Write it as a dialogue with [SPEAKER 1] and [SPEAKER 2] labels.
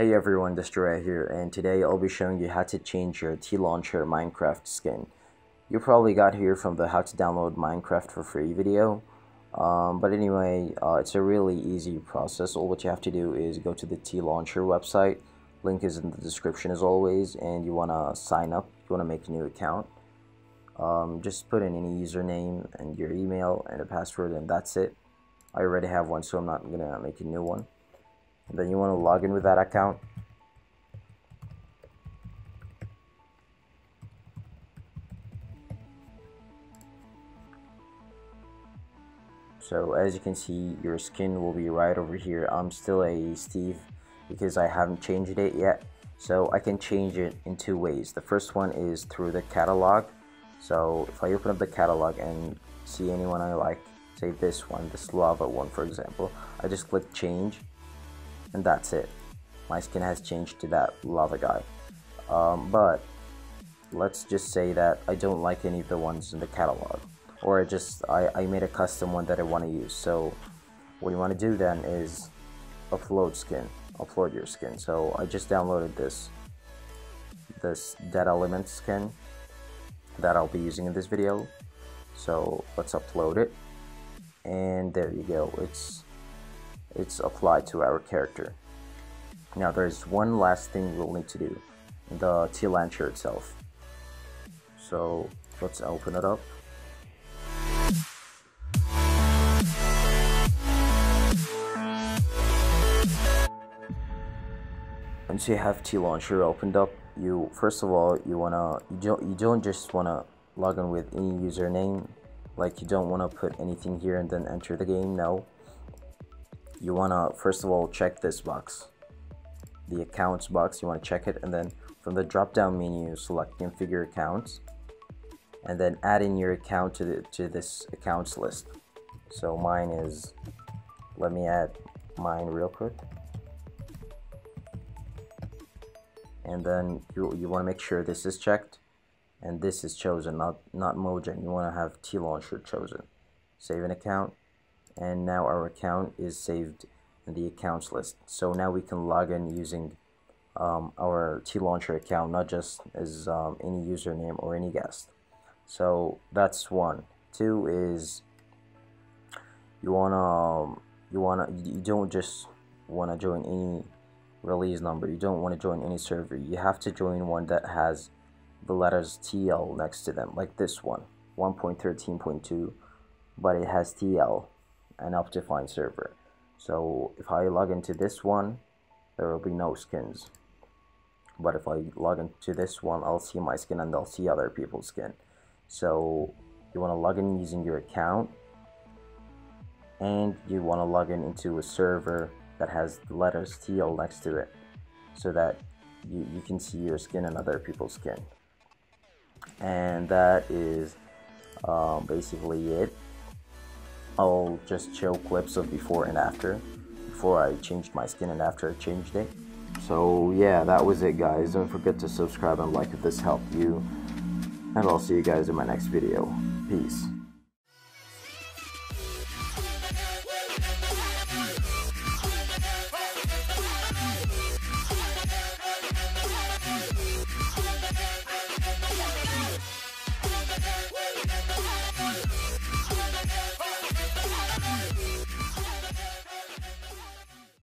[SPEAKER 1] Hey everyone, Destroya here, and today I'll be showing you how to change your TLauncher Minecraft skin. You probably got here from the how to download Minecraft for free video, um, but anyway, uh, it's a really easy process. All what you have to do is go to the TLauncher website, link is in the description as always, and you want to sign up, you want to make a new account. Um, just put in any username and your email and a password and that's it. I already have one so I'm not going to make a new one and then you want to log in with that account? So as you can see your skin will be right over here. I'm still a Steve because I haven't changed it yet. So I can change it in two ways. The first one is through the catalog. So if I open up the catalog and see anyone I like say this one this lava one for example I just click change and that's it. My skin has changed to that lava guy. Um, but let's just say that I don't like any of the ones in the catalog or I just I, I made a custom one that I want to use. So what you want to do then is upload skin upload your skin. So I just downloaded this this dead element skin that I'll be using in this video. So let's upload it. And there you go. It's it's applied to our character. Now there's one last thing we'll need to do, the TLauncher itself. So let's open it up. Once you have TLauncher opened up, you first of all you wanna you don't you don't just wanna log in with any username, like you don't wanna put anything here and then enter the game. No, you want to first of all check this box. The accounts box you want to check it and then from the drop down menu select configure accounts and then add in your account to, the, to this accounts list. So mine is let me add mine real quick. And then you, you want to make sure this is checked and this is chosen not not Mojang. You want to have TLauncher chosen. Save an account and now our account is saved in the accounts list. So now we can log in using um, our TLauncher account not just as um, any username or any guest. So that's one. Two is you wanna um, you wanna you don't just wanna join any release number. You don't want to join any server. You have to join one that has the letters TL next to them like this one 1.13.2 but it has TL an Optifine server. So if I log into this one, there will be no skins. But if I log into this one, I'll see my skin and I'll see other people's skin. So you want to log in using your account and you want to log in into a server that has the letters TL next to it so that you, you can see your skin and other people's skin. And that is um, basically it. I'll just show clips of before and after. Before I changed my skin and after I changed it. So yeah that was it guys. Don't forget to subscribe and like if this helped you. And I'll see you guys in my next video. Peace